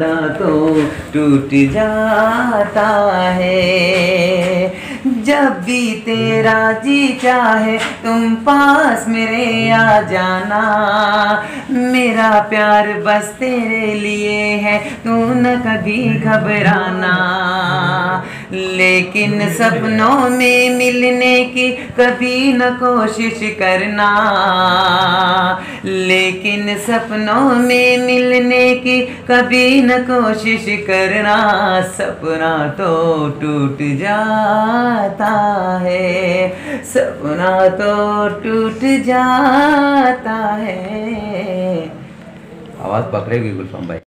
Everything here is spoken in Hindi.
तो टूट जाता है। जब भी तेरा जी चाहे, तुम पास मेरे आ जाना। मेरा प्यार बस तेरे लिए है, तू न कभी घबराना। लेकिन सपनों में मिलने की कभी न कोशिश करना। लेकिन सपनों में मिलने की कभी न कोशिश करना, सपना तो टूट जाता है। सपना तो टूट जाता है। आवाज़ पकड़ेगी गुलफाम भाई।